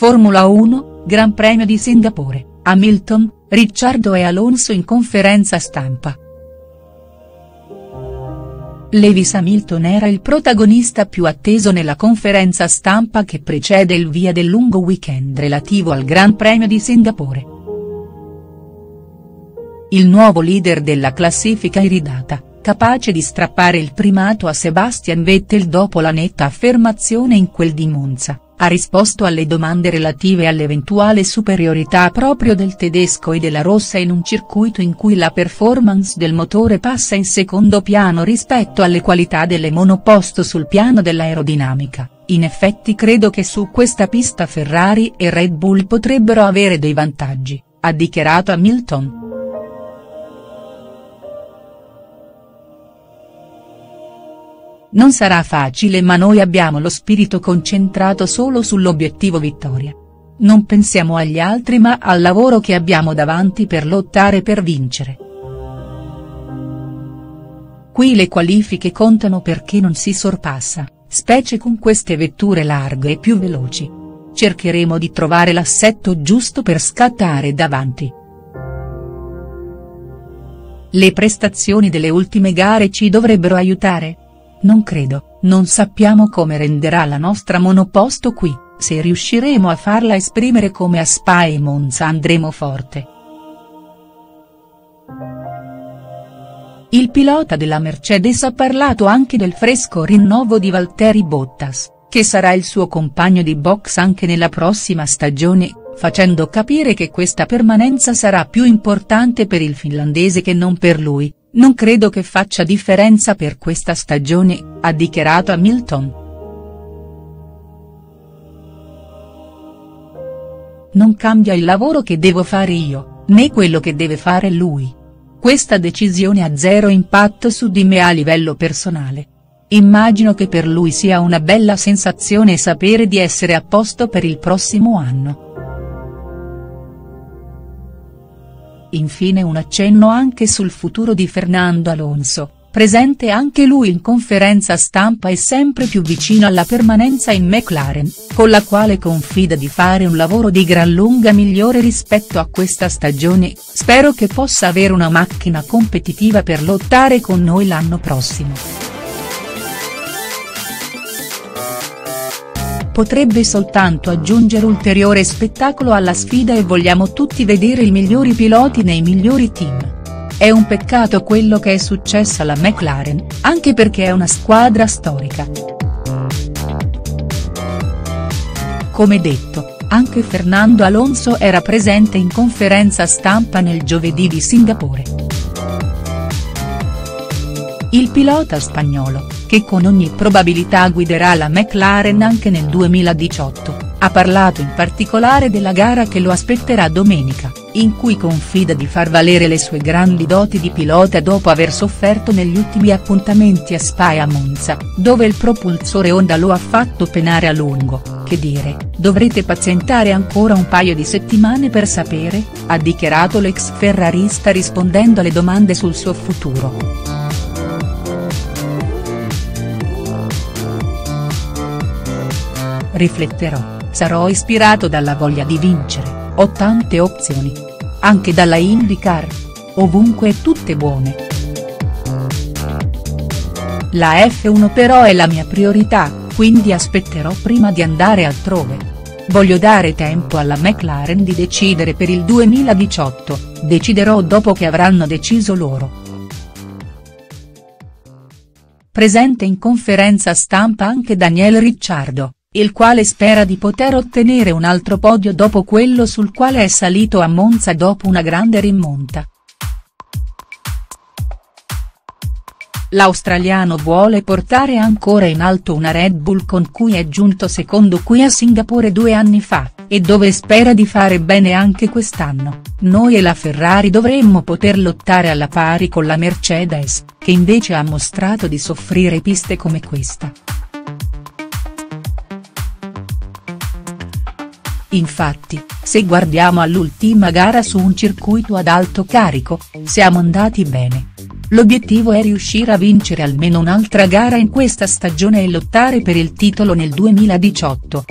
Formula 1, Gran Premio di Singapore, Hamilton, Ricciardo e Alonso in conferenza stampa. Lewis Hamilton era il protagonista più atteso nella conferenza stampa che precede il via del lungo weekend relativo al Gran Premio di Singapore. Il nuovo leader della classifica iridata, capace di strappare il primato a Sebastian Vettel dopo la netta affermazione in quel di Monza ha risposto alle domande relative all'eventuale superiorità proprio del tedesco e della rossa in un circuito in cui la performance del motore passa in secondo piano rispetto alle qualità delle monoposto sul piano dell'aerodinamica, in effetti credo che su questa pista Ferrari e Red Bull potrebbero avere dei vantaggi, ha dichiarato Hamilton. Non sarà facile ma noi abbiamo lo spirito concentrato solo sull'obiettivo vittoria. Non pensiamo agli altri ma al lavoro che abbiamo davanti per lottare per vincere. Qui le qualifiche contano perché non si sorpassa, specie con queste vetture larghe e più veloci. Cercheremo di trovare l'assetto giusto per scattare davanti. Le prestazioni delle ultime gare ci dovrebbero aiutare? Non credo, non sappiamo come renderà la nostra monoposto qui, se riusciremo a farla esprimere come a Spa e Monza andremo forte. Il pilota della Mercedes ha parlato anche del fresco rinnovo di Valtteri Bottas, che sarà il suo compagno di box anche nella prossima stagione, facendo capire che questa permanenza sarà più importante per il finlandese che non per lui, non credo che faccia differenza per questa stagione, ha dichiarato Hamilton. Non cambia il lavoro che devo fare io, né quello che deve fare lui. Questa decisione ha zero impatto su di me a livello personale. Immagino che per lui sia una bella sensazione sapere di essere a posto per il prossimo anno. Infine un accenno anche sul futuro di Fernando Alonso, presente anche lui in conferenza stampa e sempre più vicino alla permanenza in McLaren, con la quale confida di fare un lavoro di gran lunga migliore rispetto a questa stagione, spero che possa avere una macchina competitiva per lottare con noi l'anno prossimo. Potrebbe soltanto aggiungere ulteriore spettacolo alla sfida e vogliamo tutti vedere i migliori piloti nei migliori team. È un peccato quello che è successo alla McLaren, anche perché è una squadra storica. Come detto, anche Fernando Alonso era presente in conferenza stampa nel giovedì di Singapore. Il pilota spagnolo, che con ogni probabilità guiderà la McLaren anche nel 2018, ha parlato in particolare della gara che lo aspetterà domenica, in cui confida di far valere le sue grandi doti di pilota dopo aver sofferto negli ultimi appuntamenti a Spa e a Monza, dove il propulsore Honda lo ha fatto penare a lungo, che dire, dovrete pazientare ancora un paio di settimane per sapere, ha dichiarato l'ex ferrarista rispondendo alle domande sul suo futuro. Rifletterò, sarò ispirato dalla voglia di vincere, ho tante opzioni. Anche dalla IndyCar. Ovunque tutte buone. La F1 però è la mia priorità, quindi aspetterò prima di andare altrove. Voglio dare tempo alla McLaren di decidere per il 2018, deciderò dopo che avranno deciso loro. Presente in conferenza stampa anche Daniel Ricciardo il quale spera di poter ottenere un altro podio dopo quello sul quale è salito a Monza dopo una grande rimonta. L'australiano vuole portare ancora in alto una Red Bull con cui è giunto secondo qui a Singapore due anni fa, e dove spera di fare bene anche quest'anno, noi e la Ferrari dovremmo poter lottare alla pari con la Mercedes, che invece ha mostrato di soffrire piste come questa. Infatti, se guardiamo all'ultima gara su un circuito ad alto carico, siamo andati bene. L'obiettivo è riuscire a vincere almeno un'altra gara in questa stagione e lottare per il titolo nel 2018.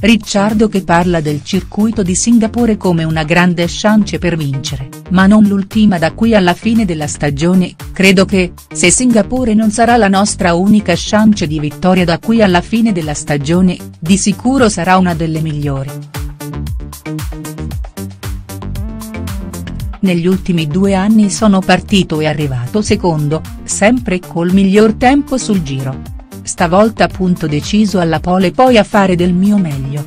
Ricciardo che parla del circuito di Singapore come una grande chance per vincere, ma non l'ultima da qui alla fine della stagione, credo che, se Singapore non sarà la nostra unica chance di vittoria da qui alla fine della stagione, di sicuro sarà una delle migliori. Negli ultimi due anni sono partito e arrivato secondo, sempre col miglior tempo sul giro stavolta punto deciso alla pole poi a fare del mio meglio.